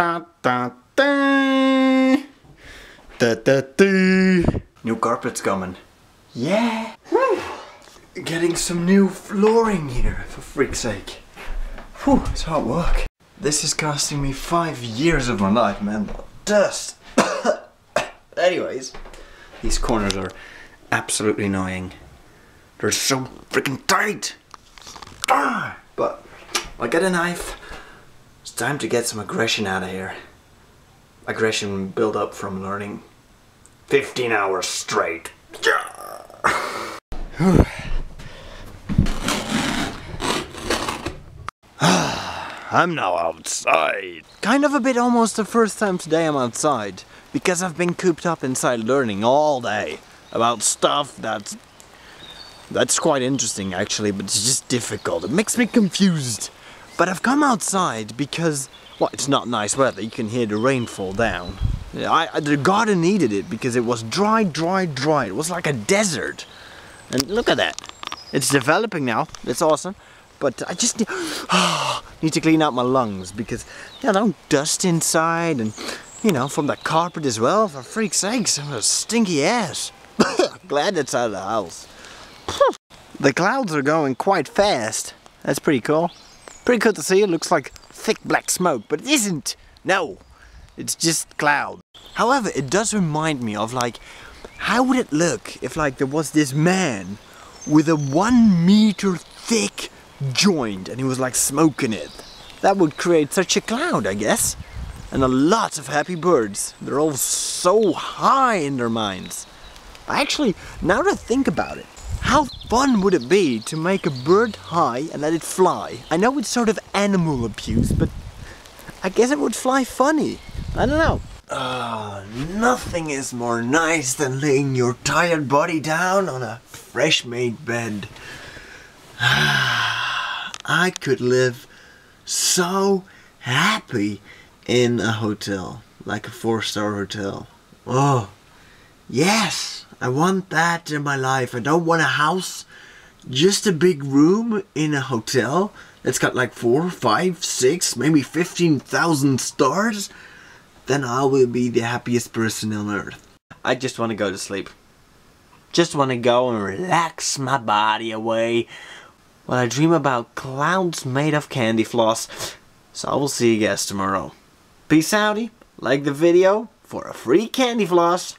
Da da da. Da da da. New carpet's coming. Yeah. Whew. Getting some new flooring here, for freak's sake. Whew, it's hard work. This is costing me five years of my life, man. Dust. Anyways, these corners are absolutely annoying. They're so freaking tight. Ah, But I'll get a knife. Time to get some aggression out of here. Aggression build up from learning 15 hours straight. I'm now outside. Kind of a bit almost the first time today I'm outside. Because I've been cooped up inside learning all day about stuff that's that's quite interesting actually, but it's just difficult. It makes me confused. But I've come outside because, well, it's not nice weather. You can hear the rain fall down. I, I- the garden needed it because it was dry, dry, dry. It was like a desert. And look at that. It's developing now. It's awesome. But I just need, need to clean out my lungs because, you know, dust inside and, you know, from the carpet as well. For freak's sakes, I'm a stinky ass. Glad it's out of the house. The clouds are going quite fast. That's pretty cool. Pretty cool to see. It looks like thick black smoke, but it isn't. No, it's just cloud. However, it does remind me of like, how would it look if like there was this man with a one meter thick joint and he was like smoking it? That would create such a cloud, I guess. And a lot of happy birds. They're all so high in their minds. Actually, now that I think about it, how fun would it be to make a bird high and let it fly? I know it's sort of animal abuse, but I guess it would fly funny. I don't know. Ah, nothing is more nice than laying your tired body down on a fresh made bed. I could live so happy in a hotel, like a four star hotel. Oh, yes, I want that in my life. I don't want a house, just a big room in a hotel that's got like four, five, six, maybe 15,000 stars. Then I will be the happiest person on earth. I just want to go to sleep. Just want to go and relax my body away while I dream about clouds made of candy floss. So I will see you guys tomorrow. Peace outie, like the video for a free candy floss.